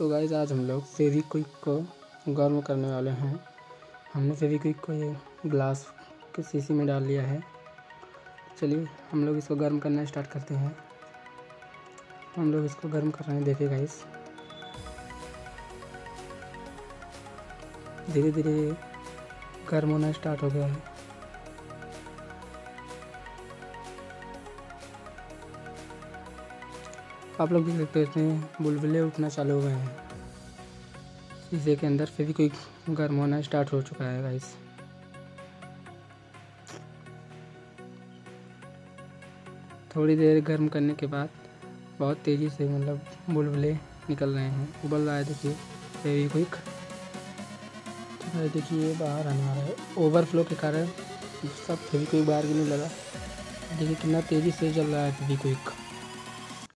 तो गाइज़ आज हम लोग फेविक्विक को गर्म करने वाले हैं। हमने फेविक्विक को ये ग्लास के शीशी में डाल लिया है। चलिए, हम लोग इसको गर्म करना स्टार्ट करते हैं। हम लोग इसको गर्म कर रहे हैं, देखिए गाइस धीरे धीरे गर्म होना स्टार्ट हो गया है। आप लोग देख सकते हैं, बुलबुले उठना चालू हो गए हैं। शीशे के अंदर फिर भी कोई गर्म होना स्टार्ट हो चुका है गाइस थोड़ी देर गर्म करने के बाद बहुत तेज़ी से मतलब बुलबुले निकल रहे हैं। उबल रहा है, देखिए। फेवी क्विक देखिए बाहर आने रहा है। ओवरफ्लो के कारण सब फेवी क्विक बाहर भी नहीं लगा। देखिए कितना तेज़ी से जल रहा है फेवी क्विक